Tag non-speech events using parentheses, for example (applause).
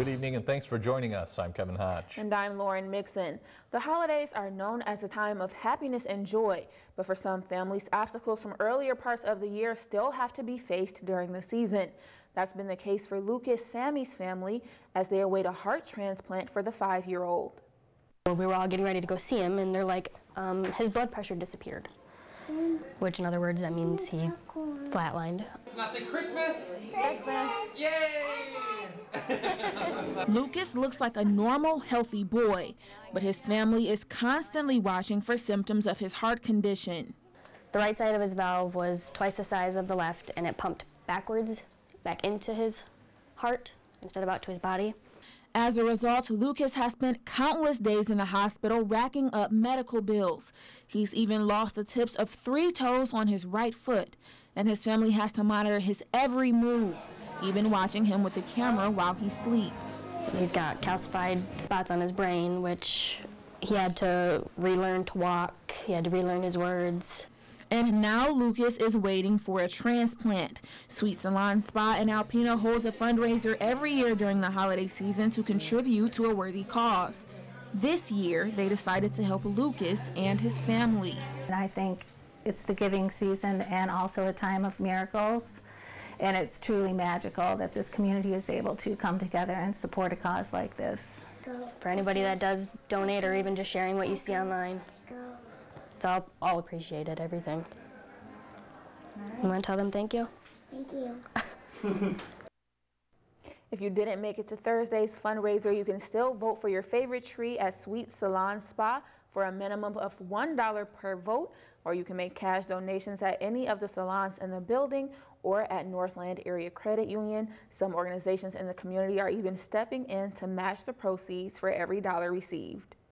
Good evening and thanks for joining us. I'm Kevin Hodge. And I'm Lauren Mixon. The holidays are known as a time of happiness and joy, but for some families, obstacles from earlier parts of the year still have to be faced during the season. That's been the case for Lucas Sami's family as they await a heart transplant for the five-year-old. We were all getting ready to go see him, and they're like, um, his blood pressure disappeared. Which, in other words, that means he flatlined. Now say Christmas! Christmas! Yay! (laughs) Lucas looks like a normal, healthy boy, but his family is constantly watching for symptoms of his heart condition. The right side of his valve was twice the size of the left, and it pumped backwards, back into his heart instead of out to his body. As a result, Lucas has spent countless days in the hospital racking up medical bills. He's even lost the tips of three toes on his right foot, and his family has to monitor his every move, even watching him with the camera while he sleeps. He's got calcified spots on his brain, which he had to relearn to walk, he had to relearn his words. And now Lucas is waiting for a transplant. Suite Salon Spa in Alpena holds a fundraiser every year during the holiday season to contribute to a worthy cause. This year, they decided to help Lucas and his family. And I think it's the giving season and also a time of miracles. And it's truly magical that this community is able to come together and support a cause like this. For anybody that does donate or even just sharing what you see online, it's all, all appreciated, everything. You want to tell them thank you? Thank you. (laughs) If you didn't make it to Thursday's fundraiser, you can still vote for your favorite tree at Suite Salon Spa for a minimum of $1 per vote, or you can make cash donations at any of the salons in the building or at Northland Area Credit Union. Some organizations in the community are even stepping in to match the proceeds for every dollar received.